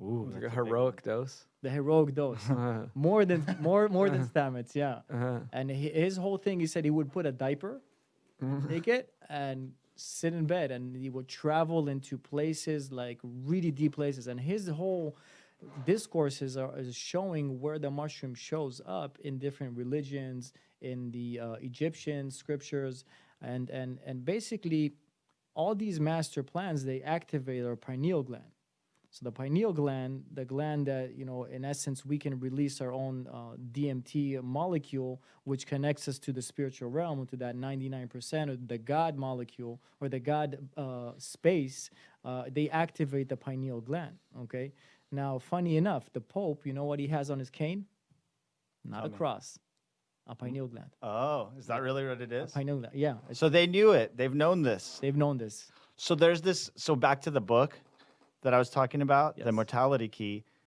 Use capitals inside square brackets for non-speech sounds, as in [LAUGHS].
Ooh, Like a heroic dose. the heroic dose, [LAUGHS] Uh-huh. more than more more than [LAUGHS] Stamets, yeah. Uh-huh. And hi- his whole thing, he said he would put a diaper, Mm-hmm. take it, and sit in bed, and he would travel into places like really deep places. And his whole discourses are is showing where the mushroom shows up in different religions, in the uh, Egyptian scriptures, and and and basically, all these master plans they activate our pineal gland. So the pineal gland, the gland that you know, in essence, we can release our own uh, DMT molecule, which connects us to the spiritual realm, to that 99% of the God molecule or the God uh, space. Uh, they activate the pineal gland. Okay. Now, funny enough, the Pope, you know what he has on his cane? Not Tell a me. cross, a pineal gland. Oh, is that really what it is? A pineal gland. Yeah, So they knew it. They've known this. they've known this. So there's this. So back to the book that I was talking about, the mortality key.